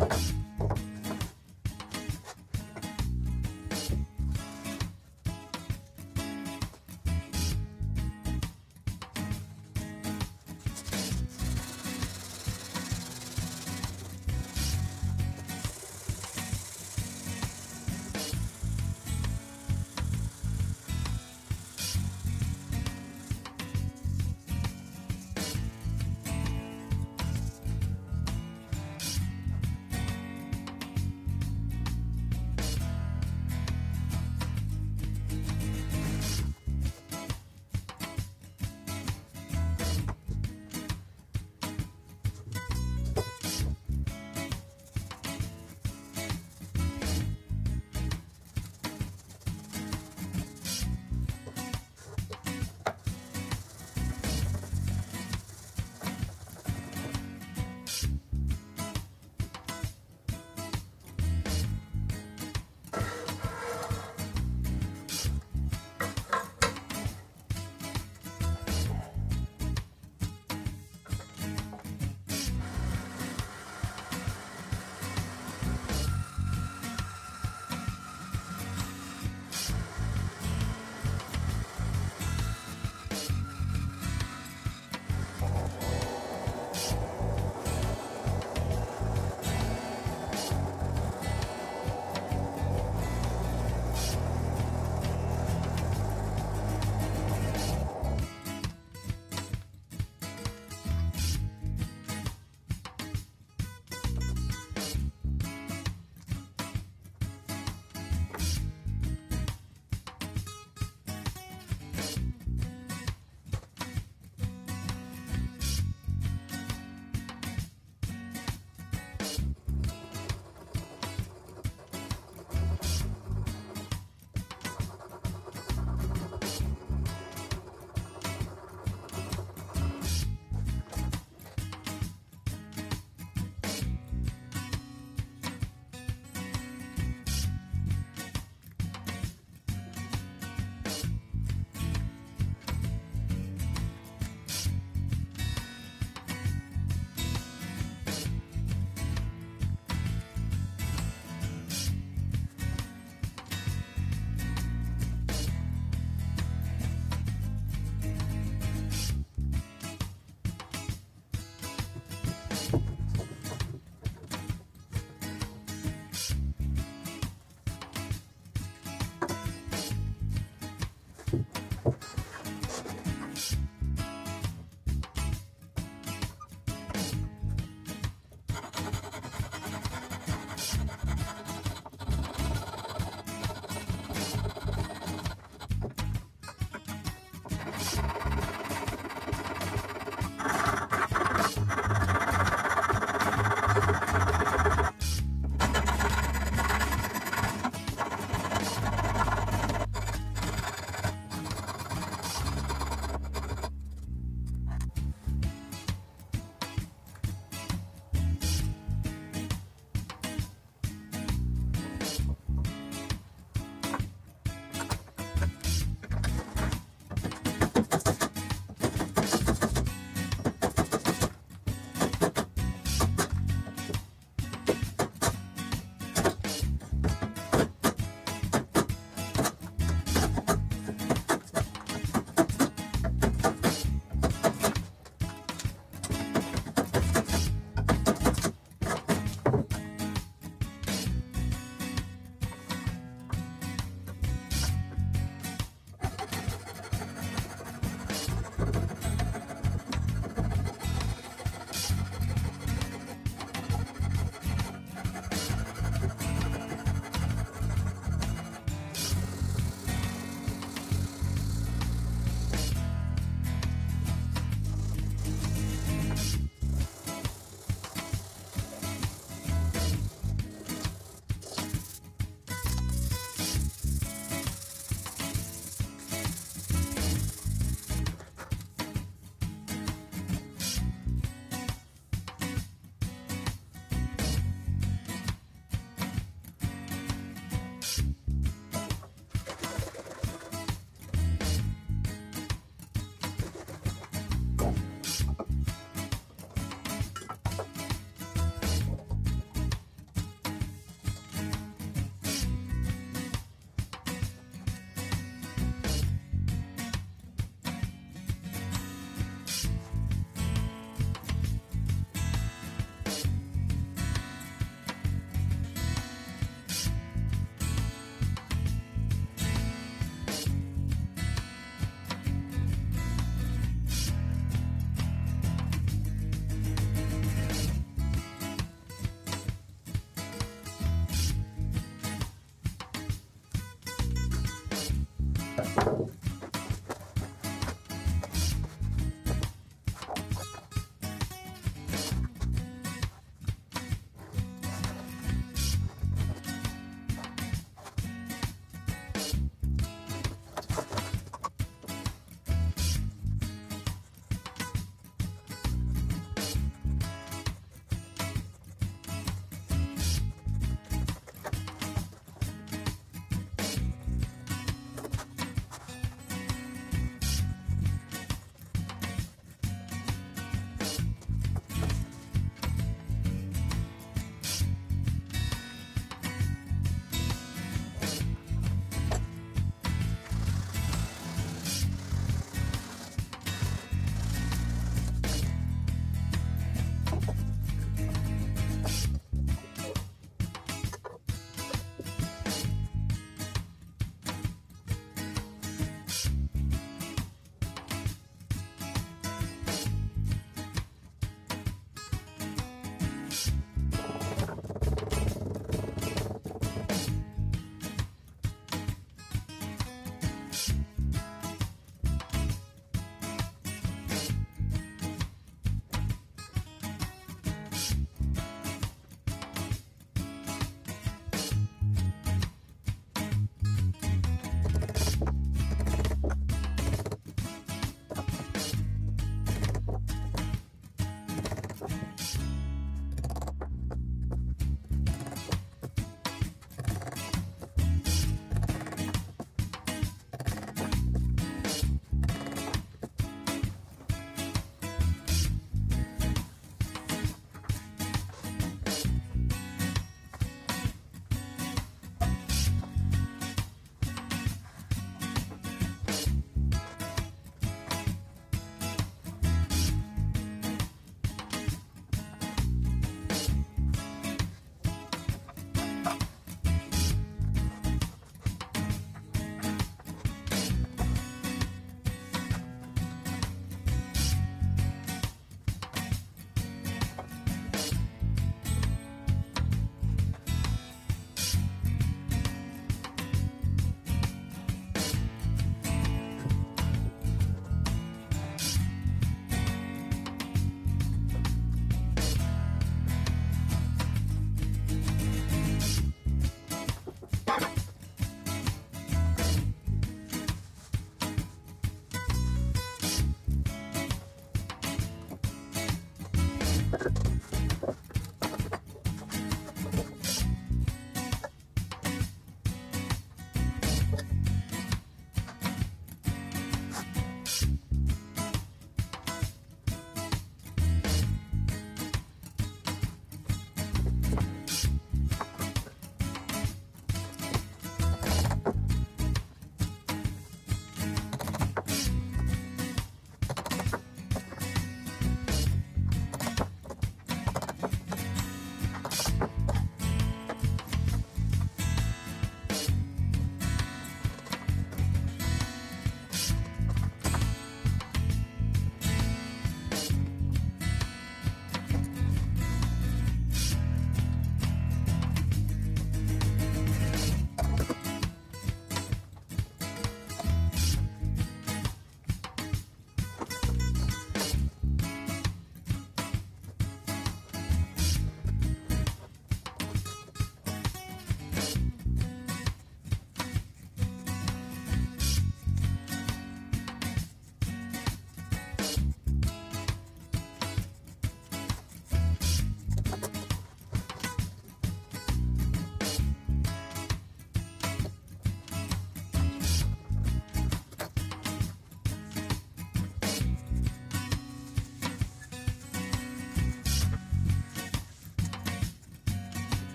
Bye.